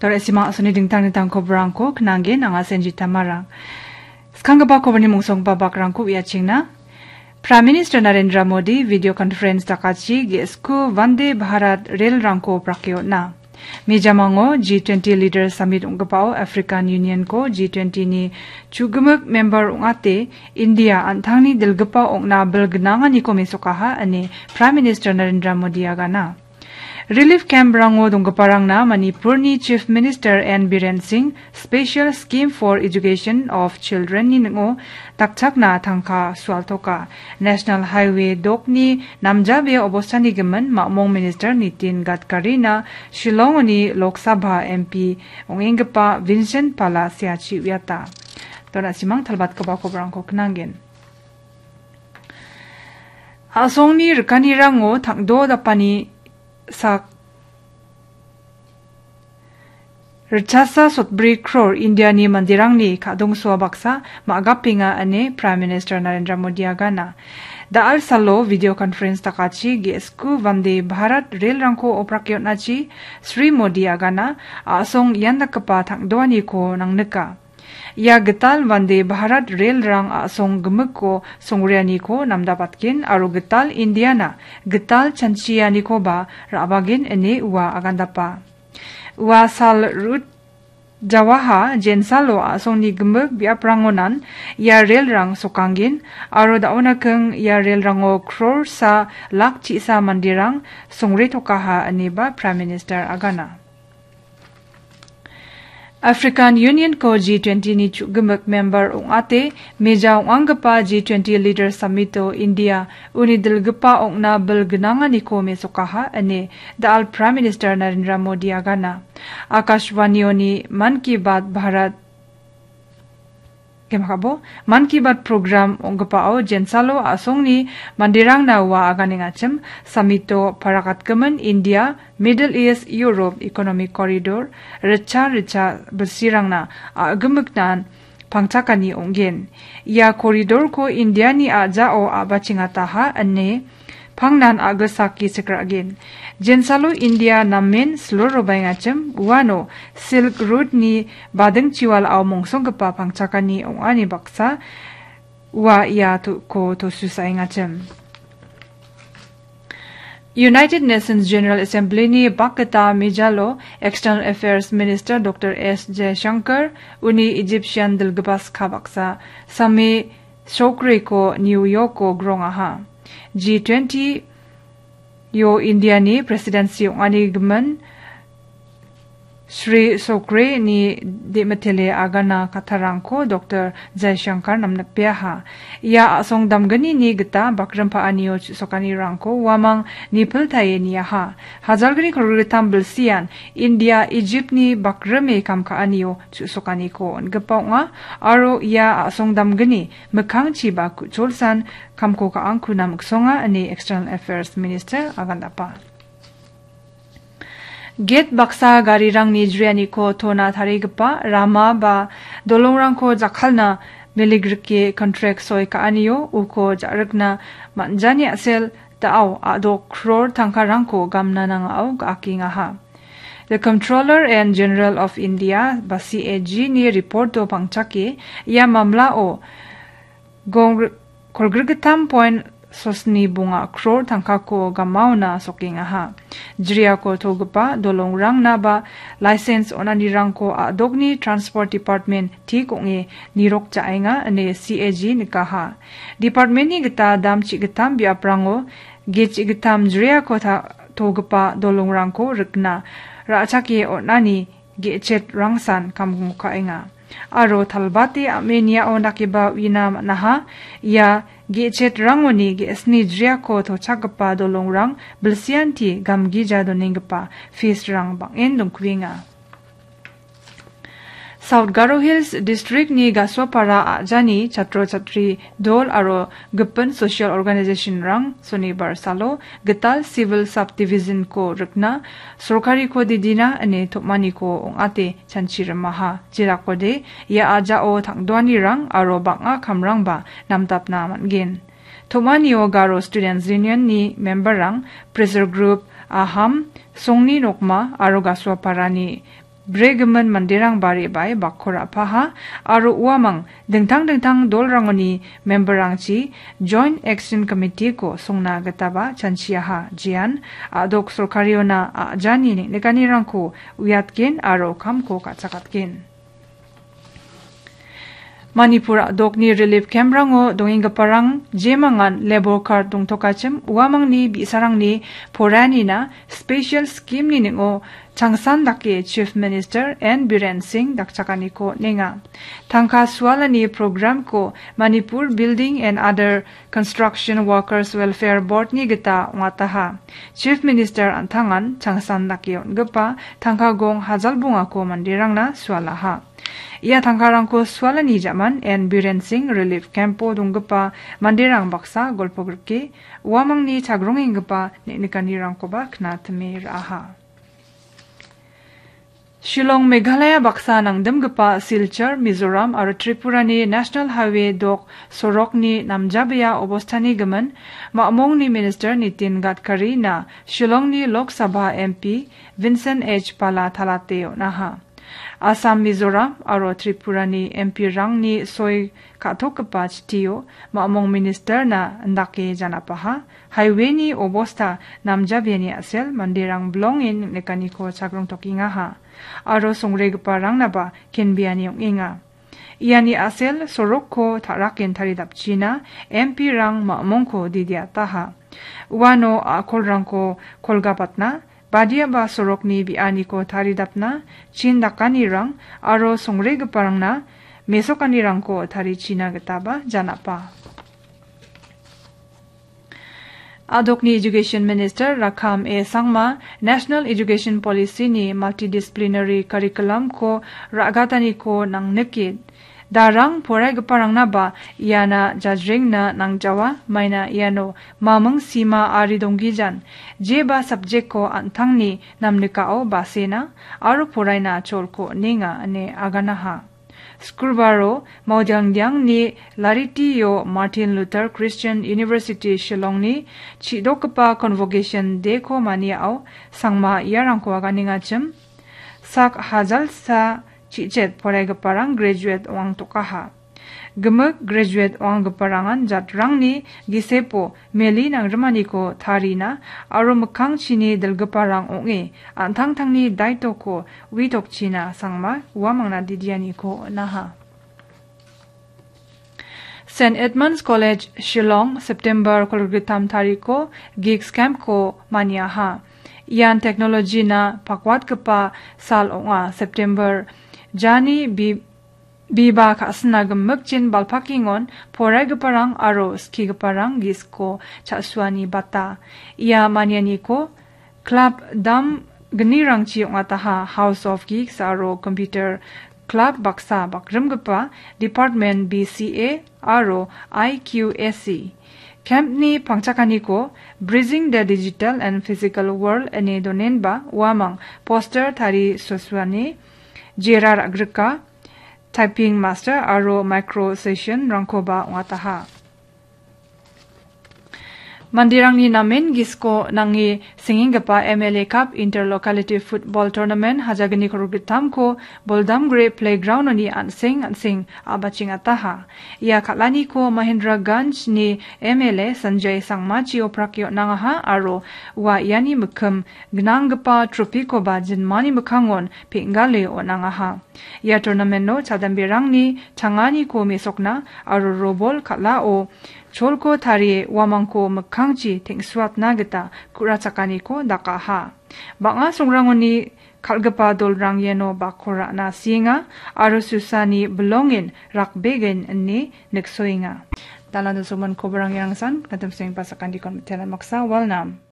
Tore sima asuni dingtang dingtang kobrangko kenangge nanga senji tamarang. Skangaba kobrani mungsong babak rangko ia chingna. Prime Minister Narendra Modi video conference takachi gesku Vande Bharat Rail rangko prakyo na. Mijamango G20 Leader Summit ungkapao African Union ko G20 ni chugumuk member ungate India antangni dilgapa ongna belgenanga ni ko mesokaha ane Prime Minister Narendra Modi agana. Relief Camp Rango Dongkaparangna Manipurni Chief Minister N. Biren Singh Special Scheme for Education of Children ni ngo takchakna thangka swaltoka National Highway Dokni namjabe obostani gemen Ma'mong Minister Nitin Gadkari na Shillongoni Lok Sabha MP ongenggepa Vincent Pala siachi wiata. Tona simang talbat kaba kobrangko kenanggen. Asongni rekani rango tangdo dapani sak. Richasa Sotbri Kror India ni mandirang ni khadong so baksa magapinga ane Prime Minister Narendra Modi agana da al salo video conference takachi gesku vande bharat rail rangko oprakyotna chi Sri Modi agana asong yanda kapa thang dwani ko nangnika या गताल वंदे भारत रेल रंग असोंग गमक को सोंगरियानी को नामदा पातकिन आरो गताल इंडियाना गताल चंचियानी को बा राबागिन एने उवा अगंदापा उवा साल रूट jawaha jensalo asoni gmb byaprangonan ya rel rang sokangin aro daona keng ya rel rango kror sa lakchi sa mandirang songre thokaha aniba prime minister agana African Union ko G20 ni chugamak member ong ate meja ong anggapa G20 leader summit o India uni dilgapa ong na belgenanga ni ko mesokaha ane dal Prime Minister Narendra Modi agana. Akashvani oni Man Ki Baat Bharat kemakabo man ki bat program onggapao jensalo asongni mandirang na wa agani ngachem samito parakat kemen India Middle East Europe Economic Corridor recha recha bersirang na agemuk nan pangcakani onggen. Ia koridor ko India ni aja o abachingataha ane pangnan agasaki sekragin Jensalo India namen sloro baingachem wano Silk Road ni badeng chiwal au mongsong kepa pangcakani ongani baksa wa ia tu ko to susaingachem. United Nations General Assembly ni Bakata Mijalo External Affairs Minister Dr. S. J. Shankar uni Egyptian Dilgabas Kabaksa Sami Shokri ko New York ko Grongaha. G20 yo India ni presidency ani gman Sri Sokre ni demetele agana katharangko Dr. Jaishankar namnapya ha. Ya asong damgani ni gita bakram pa aniyo sokani rangko wamang nipil thaye ni ha. Hazargani korugitam bilsian India Egypt ni bakrame kam ka aniyo sokani ko ngapa nga aro ya asong damgani mekang chi ba ku cholsan kamko ka angku nam songa ani external affairs minister aganda pa. गेट बक्सा गारी रंग निज्रियानी को थोना थारीगपा रामा बा दोलों रंग को जखलना मिलीग्रिके कंट्रैक्ट सोय का अनियो उको जारगना मंजानी असेल ताऊ आदो क्रोर थंका रंग को गमना नंग आओ गाकिंग आहा The Controller and General of India, Basi AG, ni report to pangchaki, ia mamla o gong kolgrigitam point sosni bunga kror tangka ko gamau na soking aha jriya ko togupa dolong rang na ba license onani rang ko adogni transport department thik onge nirok chainga ane cag nikaha department ni gita dam chi gitam bia prango ge chi gitam jriya ko ta togupa dolong rang ko rikna. Ra chaki onani ge chet rangsan kamgu khainga aro thalbati amenia onda ke ba winam naha ya ge chet rangoni ge sni jria ko tho chakpa do long rang bilsian ti gam gi ja do ning pa face rang bang en dong kwinga. South Garo hills डिस्ट्रिक्टनि गासुवापारा आजानि छात्र छात्री दल आरो गोपन social organisation रंग सनिबार सालो गताल सिविल सब डिविजन को रखना सरकारी को दिदिना ने थोमानि को आते छानचिर माहा जिरा को दे या आजाओ ओ थांदवानि रां आरो बाङा खामरां बा नामतापना मानगेन थोमानियो गारो स्टुडेन्ट्स युनियननि मेम्बारां प्रेसार ग्रुप आहम संनि नकमा आरो गासुवापारानि Bregemen mandirang bari bai bakora paha aro uamang dengtang dengtang dolrangoni memberangchi joint action committee ko songna gataba chanchiaha jian adok sorkariona ajani ni nekanirangko uyatkin aro kamko kachakatkin Manipur dokni relief camp rango donging parang jemangan labor card dong tokachem uamang ni porani na special scheme ni ningo changsan dake chief minister n biren singh dakchakani ko nenga tangka swalani program ko manipur building and other construction workers welfare board ni gita ngataha chief minister antangan changsan dake gapa tangka gong hazal bunga ko mandirangna swalaha. Ia tangkarangko sualani jaman en biren sing relief campo donggipa manderang baksa golpogrike uamangni chagrongenggipa neknikanirangkoba knatime ra·aha. Shillong Meghalaya baksa nang damgpa Silchar Mizoram aro Tripura ni National Highway dok Sorok ni Namjabya obostani gaman Ma'mong ni Minister Nitin Gadkari na Shillong ni Lok Sabha MP Vincent H. Pala thalateo naha. Assam मिजोराम अरू त्रिपुरा निम् सय काठोकपा चिति मामङ मिनिस्टर नके जानापा है नि अवस्ता नम्जवियास मन्डेरा बङ्कनिखो सग्रोथकिङ आर सङ्ग्रेगपा रङवा किन्याइ यहाँनिस सोोपखो थरी दापचिना अम पी रङ मामङो दिद्याताह उनो अखोलरङो खोलगापटना badia ba sorokni bianiko taridapna chin dakanirang aro songregiparangna mesokanirangko tarichina gitaba janapa. Adokni Education Minister Rakham A. Sangma National Education Policy ni Multidisciplinary Curriculum ko ragatani ko nang nekit darang poraigiparangna iana jajringna nangjawa maina iano mamang sima aridonggijan jeba subject ko anthangni namnikao basena aru poraina cholko ninga ane aganaha Skurbaro Maudangdyang ni Lariti yo Martin Luther Christian University Shillong ni Chidokpa Convocation Deko Maniao Sangma Yarangko Aganingachim Sak Hazal sa chichet parang graduate wang tokaha. Gemek graduate wang geparangan jat rangni gisepo meli nang remani ko tharina aro mekang chini del geparang onge antang tangni daito ko witok china sangma wamangna didiani ko naha. St. Edmunds College, Shillong, September kolgritam tariko gigs camp ko maniaha. Ian teknologi na pakwat kepa sal onga September jani bi biba kasna gemuk jin balpakingon porai geparang aro ski geparang gisko chaswani bata. Ia maniani ko club dam genirang chi ngataha house of geeks aro computer club baksa bakrim gepa department bca aro iqsc camp ni pangchakani ko bridging the digital and physical world ane donen ba wamang poster thari soswani jerar agrika typing master aro micro session rangkoba ngataha Mandirangni namen gisko nangi singing gapa MLA Cup Interlocality Football Tournament hajagani korugitam ko Boldam Gray Playground ni ansing ansing abaching ataha. Ia kalani ko Mahindra Ganj ni MLA Sanjay Sangmachi oprakyo nangaha aro wa yani mukum gnang gapa trophy ko ba jinmani mukangon pingale o nangaha. Ia tournament no chadambirang ni changani ko mesokna aro robol kala o cholko tarie wamangko mekangchi tengswat nagita kurachakani dakaha. Banga songrangoni kalgapa dolrang yeno bakora na singa aro susani belongin rakbegen ni neksoinga. Dalan suman kobrang yang san, kadam sing pasakan di kon maksa walnam.